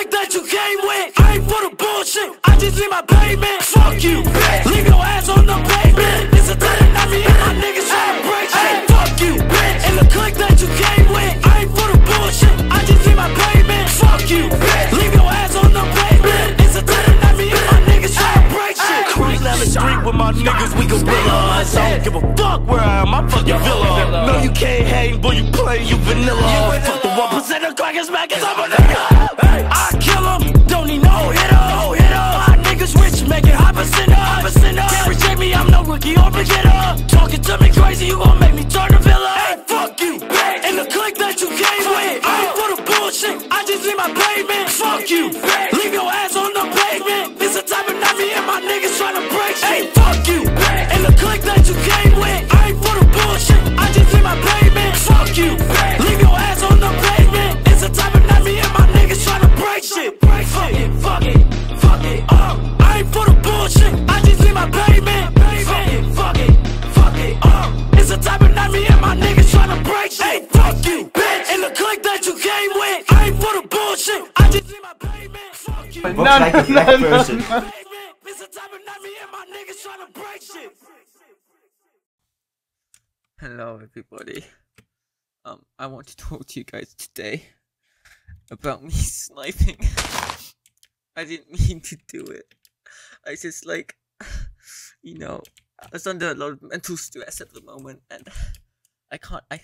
clique that you came with, I ain't for the bullshit. I just leave my payment. Fuck you, bitch. Leave your ass on the pavement. It's a thing that me and my niggas tryna break shit. Fuck you, bitch. And the clique that you came with, I ain't for the bullshit. I just leave my payment. Fuck you, bitch. Leave your ass on the pavement. It's a thing that me and my niggas tryna break shit. Cruise down the street with my niggas, we gorillas. I don't give a fuck where I am, I fucking villa. No, you can't hang, boy, you play, you vanilla. Fuck the one percent of crackers back, cause I'm a nigga. I kill 'em, don't need no hitter. No hitter. My niggas rich, making high percent up. Can't reject me, I'm no rookie or beginner. Talking to me crazy, you gon' make me turn a villain. Hey, fuck you, bitch. And the clique that you came with, I ain't for the bullshit. I just leave my payment. Fuck you, bitch. Leave your ass on the pavement. It's the type of night me and my niggas tryna break shit. Hey, fuck you, tryna break shit. Hey, fuck you, bitch. And the clique that you came with, I ain't for the bullshit. I just leave my payment. Fuck you. Looks No, like no, a black no, no, person. no. Pavement. It's the type of night me and my niggas tryna break shit. Hello, everybody. Um, I want to talk to you guys today about me sniping. I didn't mean to do it. I just like, you know, I was under a lot of mental stress at the moment, and I can't. I,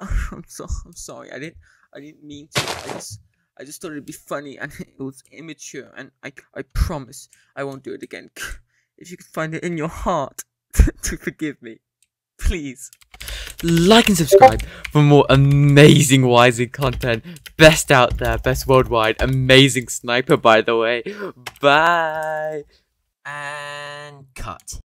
I'm so. I'm sorry. I didn't. I didn't mean to. I just. I just thought it'd be funny, and it was immature, and I. I promise I won't do it again. If you could find it in your heart to forgive me, please. Like and subscribe for more amazing Wijzig content. Best out there, best worldwide, amazing sniper, by the way. Bye. And cut.